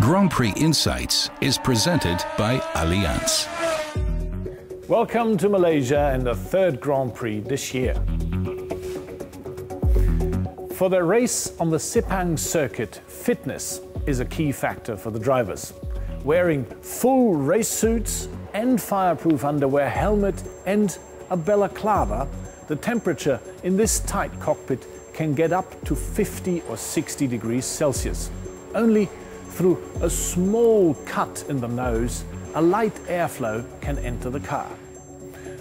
Grand Prix Insights is presented by Allianz. Welcome to Malaysia and the third Grand Prix this year. For the race on the Sepang circuit, fitness is a key factor for the drivers. Wearing full race suits and fireproof underwear, helmet and a balaclava, the temperature in this tight cockpit can get up to 50 or 60 degrees Celsius. Only through a small cut in the nose, a light airflow can enter the car.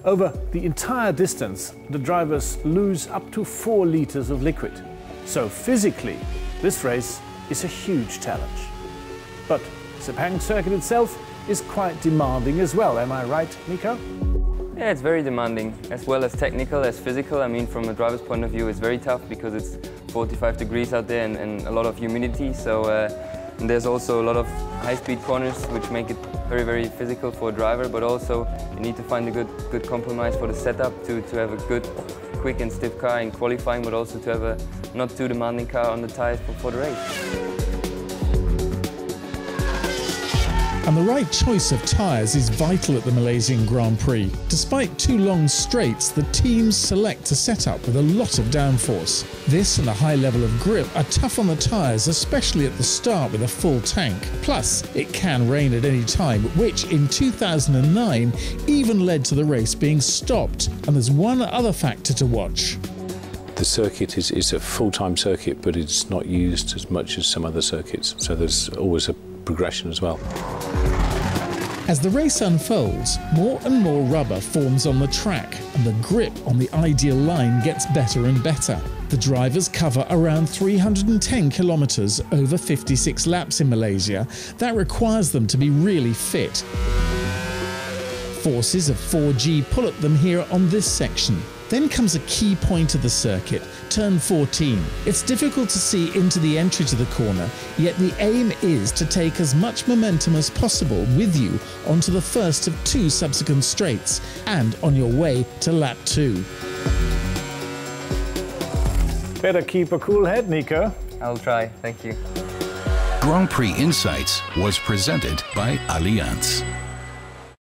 Over the entire distance, the drivers lose up to 4 liters of liquid. So physically, this race is a huge challenge. But the Sepang circuit itself is quite demanding as well, am I right, Nico? Yeah, it's very demanding, as well as technical as physical. I mean, from a driver's point of view, it's very tough because it's 45 degrees out there and, and a lot of humidity. So uh, there's also a lot of high-speed corners, which make it very, very physical for a driver. But also, you need to find a good, good compromise for the setup to, to have a good, quick and stiff car in qualifying, but also to have a not too demanding car on the tires for, for the race. And the right choice of tyres is vital at the Malaysian Grand Prix. Despite two long straights, the teams select a setup with a lot of downforce. This and a high level of grip are tough on the tyres, especially at the start with a full tank. Plus, it can rain at any time, which in 2009 even led to the race being stopped. And there's one other factor to watch. The circuit is, is a full-time circuit, but it's not used as much as some other circuits. So there's always a progression as well. As the race unfolds, more and more rubber forms on the track, and the grip on the ideal line gets better and better. The drivers cover around 310 kilometres over 56 laps in Malaysia. That requires them to be really fit. Forces of 4G pull at them here on this section. Then comes a key point of the circuit, turn 14. It's difficult to see into the entry to the corner, yet the aim is to take as much momentum as possible with you onto the first of two subsequent straights and on your way to lap 2. Better keep a cool head, Nico. I'll try, thank you. Grand Prix Insights was presented by Allianz.